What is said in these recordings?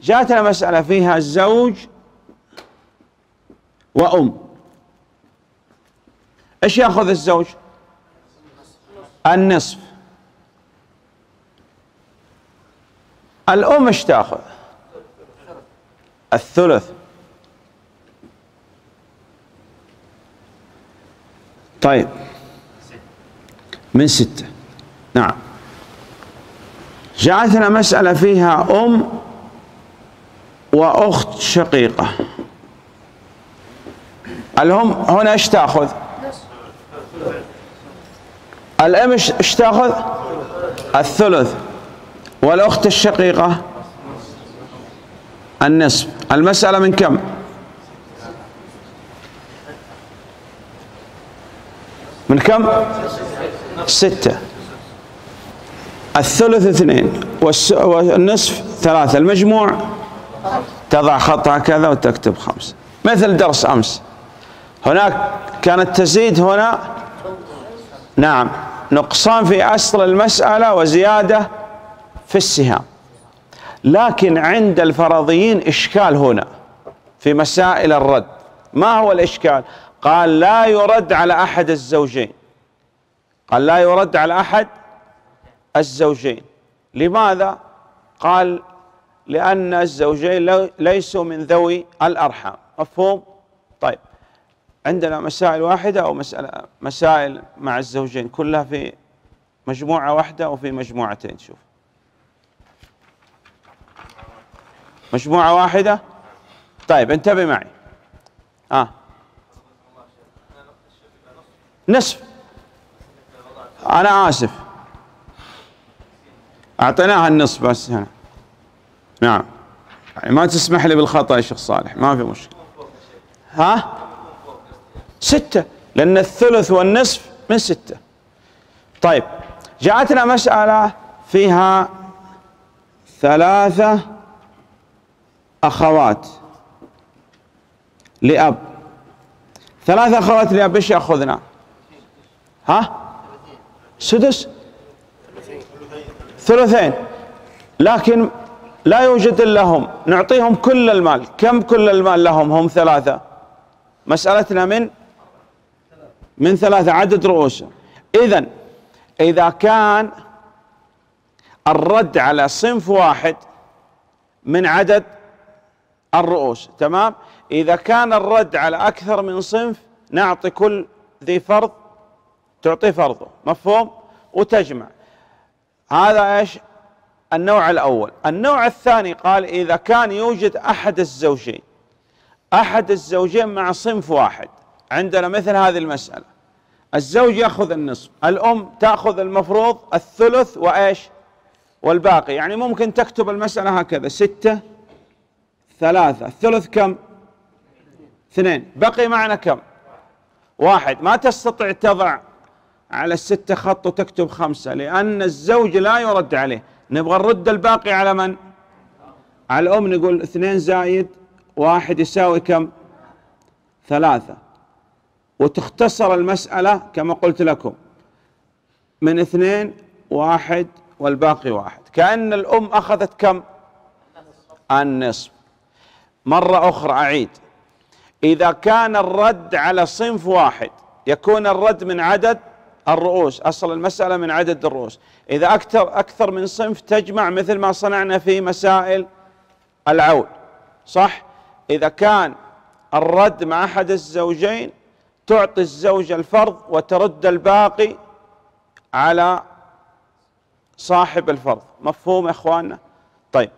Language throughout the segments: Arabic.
جاءتنا مسألة فيها زوج وأم. إيش يأخذ الزوج؟ النصف. الأم إيش تأخذ؟ الثلث. طيب. من ستة. نعم. جاءتنا مسألة فيها أم وأخت شقيقة الأم هنا إيش تأخذ؟ الأم إيش تأخذ؟ الثلث والأخت الشقيقة النصف المسألة من كم؟ من كم؟ ستة الثلث اثنين والنصف ثلاثة المجموع تضع خط هكذا وتكتب خمسة مثل درس أمس. هناك كانت تزيد هنا. نعم. نقصان في أصل المسألة وزيادة في السهام. لكن عند الفرضيين إشكال هنا في مسائل الرد. ما هو الإشكال؟ قال لا يرد على أحد الزوجين. قال لا يرد على أحد الزوجين. لماذا؟ قال لأن الزوجين ليسوا من ذوي الأرحام. مفهوم؟ طيب. عندنا مسائل واحدة أو مسألة مسائل مع الزوجين كلها في مجموعة واحدة أو في مجموعتين شوف. مجموعة واحدة؟ طيب انتبه معي. آه. نصف. أنا آسف. أعطيناها النصف بس هنا. نعم. يعني ما تسمح لي بالخطأ يا شيخ صالح ما في مشكلة. ها؟ ستة لأن الثلث والنصف من ستة. طيب جاءتنا مسألة فيها ثلاثة أخوات لأب. ثلاثة أخوات لأب إيش يأخذنا؟ ها؟ سدس؟ ثلثين. لكن لا يوجد إلا هم. نعطيهم كل المال. كم كل المال لهم؟ هم ثلاثة. مسألتنا من؟ من ثلاثة. عدد رؤوسهم. إذا إذا كان الرد على صنف واحد من عدد الرؤوس تمام؟ إذا كان الرد على أكثر من صنف نعطي كل ذي فرض تعطيه فرضه. مفهوم؟ وتجمع. هذا إيش؟ النوع الأول. النوع الثاني قال إذا كان يوجد أحد الزوجين أحد الزوجين مع صنف واحد. عندنا مثل هذه المسألة. الزوج يأخذ النصف الأم تأخذ المفروض الثلث وإيش؟ والباقي. يعني ممكن تكتب المسألة هكذا ستة ثلاثة. الثلث كم؟ اثنين. بقي معنا كم؟ واحد. ما تستطيع تضع على الستة خط وتكتب خمسة لأن الزوج لا يرد عليه. نبغى نرد الباقي على من؟ على الأم نقول اثنين زايد واحد يساوي كم؟ ثلاثة. وتختصر المسألة كما قلت لكم. من اثنين واحد والباقي واحد. كأن الأم أخذت كم؟ النصف. مرة أخرى أعيد. إذا كان الرد على صنف واحد يكون الرد من عدد الرؤوس أصل المسألة من عدد الرؤوس. إذا أكثر أكثر من صنف تجمع مثل ما صنعنا في مسائل العول صح؟ إذا كان الرد مع أحد الزوجين تعطي الزوج الفرض وترد الباقي على صاحب الفرض. مفهوم يا إخواننا؟ طيب.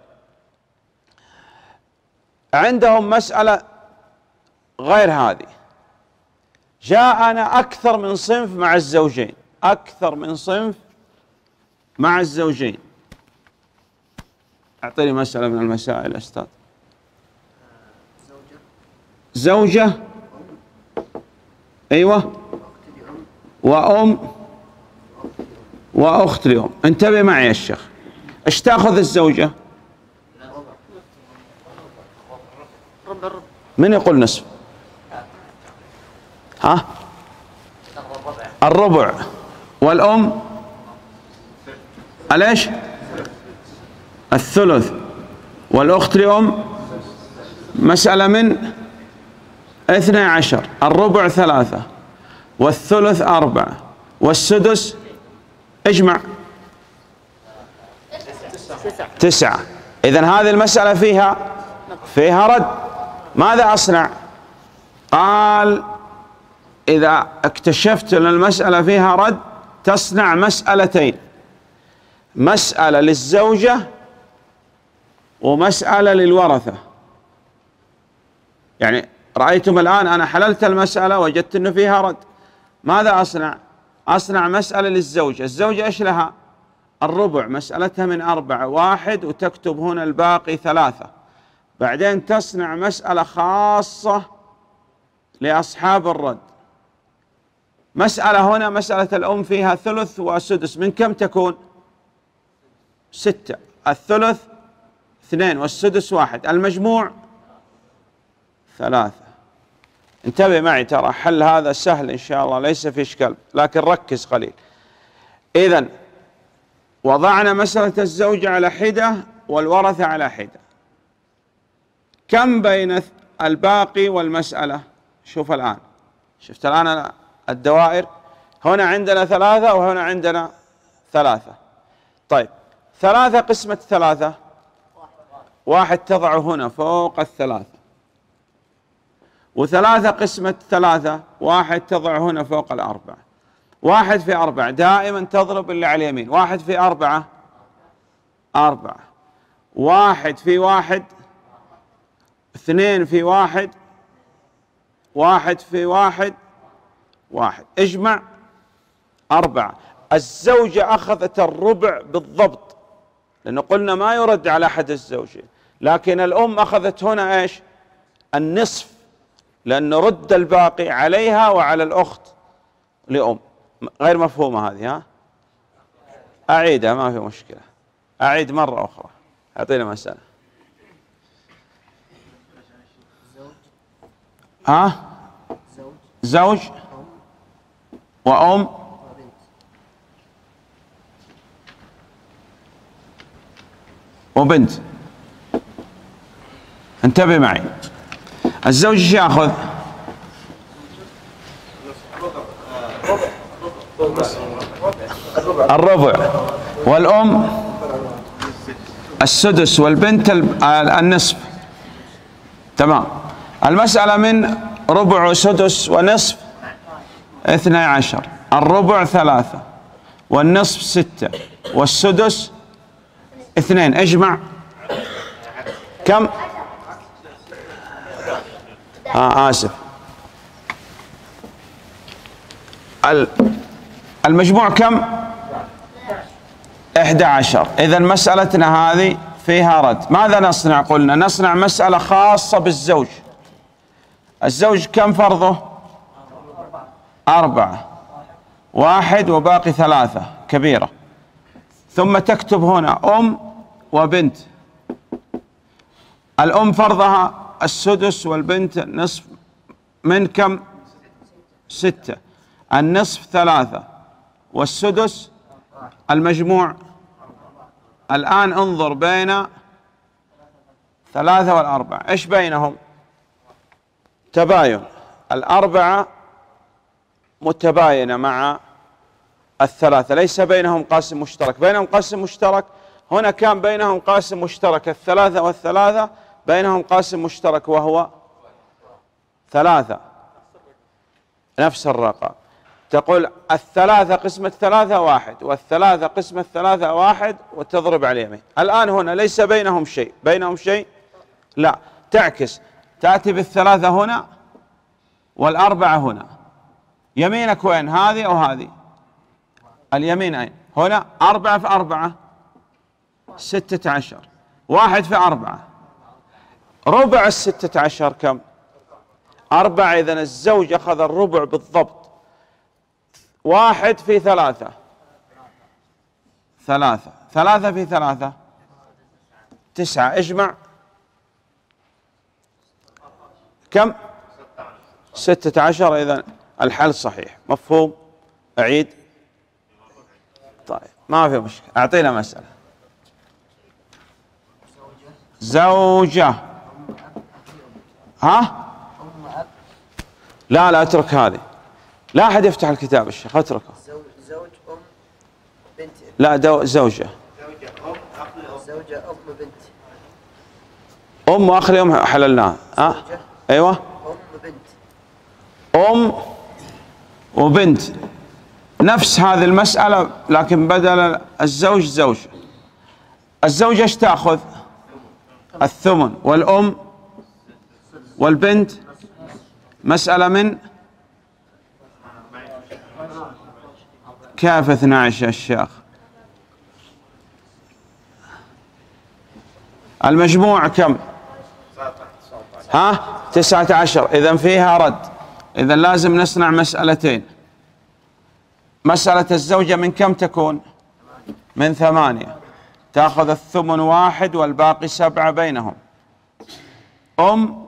عندهم مسألة غير هذه. جاءنا أكثر من صنف مع الزوجين. أكثر من صنف مع الزوجين. أعطيني مسألة من المسائل أستاذ. زوجة. أيوة. وأم. وأخت لأم. انتبه معي يا الشيخ إيش تأخذ الزوجة؟ من يقول نصف؟ ها؟ الربع. والأم؟ الإيش؟ الثلث. والأخت لأم؟ مسألة من اثنى عشر. الربع ثلاثة. والثلث أربعة والسدس؟ اجمع. تسعة. إذا هذه المسألة فيها فيها رد. ماذا أصنع؟ قال إذا اكتشفت أن المسألة فيها رد تصنع مسألتين. مسألة للزوجة ومسألة للورثة. يعني رأيتم الآن أنا حللت المسألة وجدت أنه فيها رد. ماذا أصنع؟ أصنع مسألة للزوجة. الزوجة إيش لها؟ الربع. مسألتها من أربعة. واحد وتكتب هنا الباقي ثلاثة. بعدين تصنع مسألة خاصة لأصحاب الرد. مسألة هنا مسألة الأم فيها ثلث وسدس من كم تكون؟ ستة. الثلث اثنين والسدس واحد. المجموع ثلاثة. انتبه معي ترى حل هذا سهل إن شاء الله ليس في إشكال لكن ركز قليل. إذا وضعنا مسألة الزوجة على حدة والورثة على حدة. كم بين الباقي والمسألة؟ شوف الآن. شفت الآن؟ الدوائر. هنا عندنا ثلاثة وهنا عندنا ثلاثة. طيب ثلاثة قسمة ثلاثة. واحد تضع هنا فوق الثلاثة. وثلاثة قسمة ثلاثة واحد تضع هنا فوق الأربعة. واحد في أربعة دائما تضرب اللي على اليمين. واحد في أربعة أربعة. واحد في واحد اثنين في واحد واحد في واحد واحد. اجمع. أربعة. الزوجة أخذت الربع بالضبط. لأنه قلنا ما يرد على أحد الزوجين. لكن الأم أخذت هنا إيش؟ النصف. لأنه رد الباقي عليها وعلى الأخت لأم. غير مفهومة هذه ها؟ أعيدها ما في مشكلة. أعيد مرة أخرى. أعطينا مسألة. ها؟ زوج؟ وأم؟ وبنت. انتبه معي. الزوج إيش ياخذ؟ الربع. والأم؟ السدس. والبنت النصف. تمام. المسألة من ربع وسدس ونصف. اثني عشر الربع ثلاثة والنصف ستة والسدس اثنين. اجمع. كم؟ آه آسف. المجموع كم؟ 11 إذا مسألتنا هذه فيها رد. ماذا نصنع؟ قلنا نصنع مسألة خاصة بالزوج. الزوج كم فرضه؟ أربعة. واحد وباقي ثلاثة. كبيرة. ثم تكتب هنا أم وبنت. الأم فرضها السدس والبنت نصف من كم؟ ستة. النصف ثلاثة. والسدس المجموع. الآن انظر بين ثلاثة والأربعة. إيش بينهم؟ تباين. الأربعة متباينة مع الثلاثة. ليس بينهم قاسم مشترك. بينهم قاسم مشترك هنا كان بينهم قاسم مشترك الثلاثة والثلاثة بينهم قاسم مشترك وهو ثلاثة. نفس الرقم. تقول الثلاثة قسمة ثلاثة واحد والثلاثة قسمة ثلاثة واحد وتضرب على اليمين الآن هنا ليس بينهم شيء. بينهم شيء؟ لا. تعكس. تأتي بالثلاثة هنا والأربعة هنا. يمينك وين؟ هذه أو هذه؟ اليمين أين؟ هنا أربعة في أربعة ستة عشر. واحد في أربعة. ربع الستة عشر كم؟ أربعة إذن الزوج أخذ الربع بالضبط. واحد في ثلاثة. ثلاثة. ثلاثة في ثلاثة. تسعة. اجمع. كم؟ ستة عشر إذا الحل صحيح. مفهوم؟ أعيد؟ طيب ما في مشكلة. أعطينا مسألة. زوجة. ها؟ لا لا اترك هذه. لا أحد يفتح الكتاب الشيخ اتركه. زوج أم بنت. لا دو زوجة. زوجة أم بنت. أم واخر يوم حللناها. ها؟ أيوه. أم بنت. أم وبنت. نفس هذه المسألة لكن بدل الزوج زوج الزوجة إيش تأخذ؟ الثمن. والأم؟ والبنت؟ مسألة من؟ كيف 12 يا شيخ المجموع كم؟ ها؟ تسعة عشر. إذا فيها رد. إذا لازم نصنع مسألتين. مسألة الزوجة من كم تكون؟ من ثمانية. تأخذ الثمن واحد والباقي سبعة بينهم. أم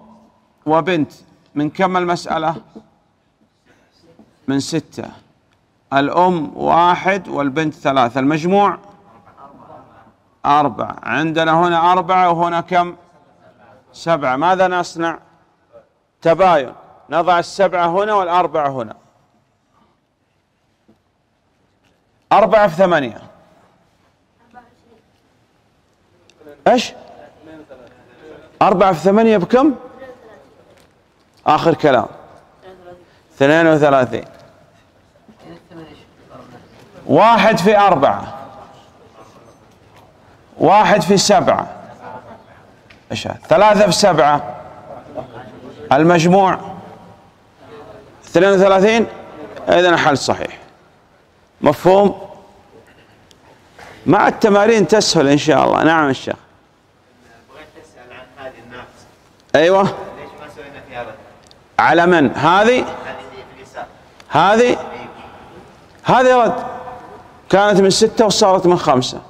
وبنت من كم المسألة؟ من ستة. الأم واحد والبنت ثلاثة. المجموع؟ أربعة. عندنا هنا أربعة وهنا كم؟ سبعة. ماذا نصنع؟ تباين. نضع السبعة هنا والأربعة هنا. أربعة في ثمانية. إيش؟ أربعة في ثمانية بكم؟ آخر كلام. اثنين وثلاثين. واحد في أربعة. واحد في سبعة؟ ثلاثة في سبعة. المجموع؟ 32 إذا حل صحيح. مفهوم؟ مع التمارين تسهل إن شاء الله. نعم الشيخ بغيت تسأل عن هذه الناقصة أيوة. ليش ما سوينا فيها؟ على من؟ هذه؟ هذه؟ هذه رد. كانت من ستة وصارت من خمسة.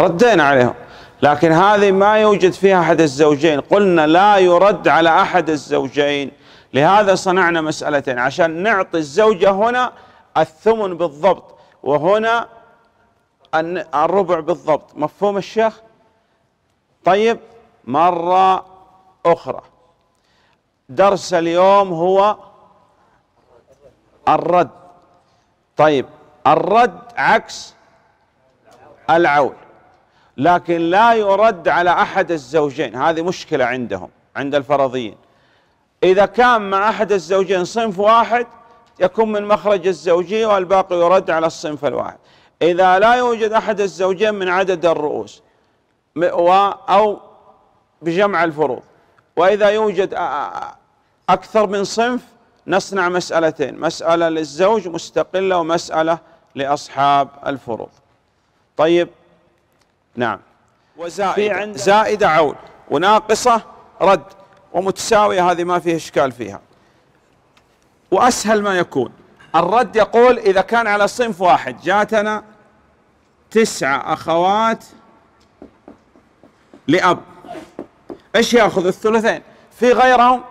ردينا عليهم. لكن هذه ما يوجد فيها أحد الزوجين. قلنا لا يرد على أحد الزوجين. لهذا صنعنا مسألتين. عشان نعطي الزوجة هنا الثمن بالضبط وهنا الربع بالضبط. مفهوم الشيخ؟ طيب مرة أخرى. درس اليوم هو الرد. طيب الرد عكس العول. لكن لا يرد على أحد الزوجين. هذه مشكلة عندهم عند الفرضيين. إذا كان مع أحد الزوجين صنف واحد يكون من مخرج الزوجيه والباقي يرد على الصنف الواحد. إذا لا يوجد أحد الزوجين من عدد الرؤوس م- و- أو بجمع الفروض. وإذا يوجد أ- أ- أكثر من صنف نصنع مسألتين. مسألة للزوج مستقلة ومسألة لأصحاب الفروض. طيب نعم. وزائدة زائدة عول وناقصة رد. ومتساوية هذه ما فيها إشكال فيها. وأسهل ما يكون. الرد يقول إذا كان على صنف واحد جاتنا تسعة أخوات لأب. إيش يأخذ الثلثين؟ في غيرهم؟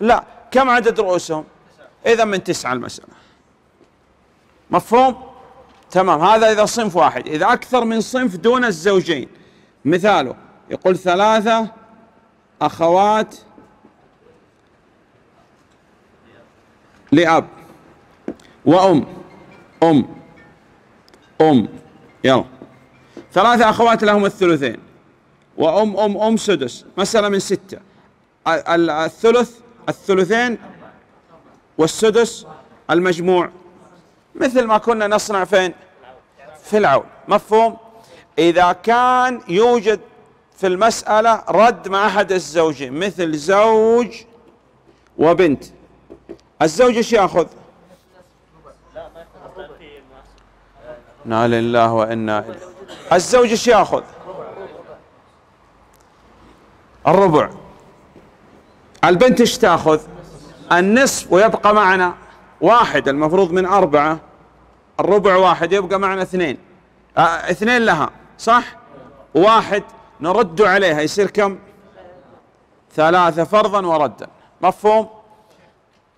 لا. كم عدد رؤوسهم؟ إذا من تسعة المسألة. مفهوم؟ تمام. هذا إذا صنف واحد. إذا أكثر من صنف دون الزوجين. مثاله يقول ثلاثة أخوات لأب وأم أم أم يلا. ثلاثة أخوات لهم الثلثين. وأم أم أم سدس. مسألة من ستة. ال- ال- الثلث الثلثين والسدس المجموع. مثل ما كنا نصنع فين؟ في العون. مفهوم؟ إذا كان يوجد في المسألة رد مع أحد الزوجين مثل زوج وبنت الزوج إيش يأخذ؟ إنا لله وإنا إليه الزوج إيش يأخذ؟ الربع البنت إيش تأخذ؟ النصف ويبقى معنا واحد المفروض من أربعة الربع واحد يبقى معنا اثنين آه اثنين لها صح؟ واحد نرد عليها يصير كم؟ ثلاثة فرضا وردا مفهوم؟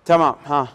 تمام ها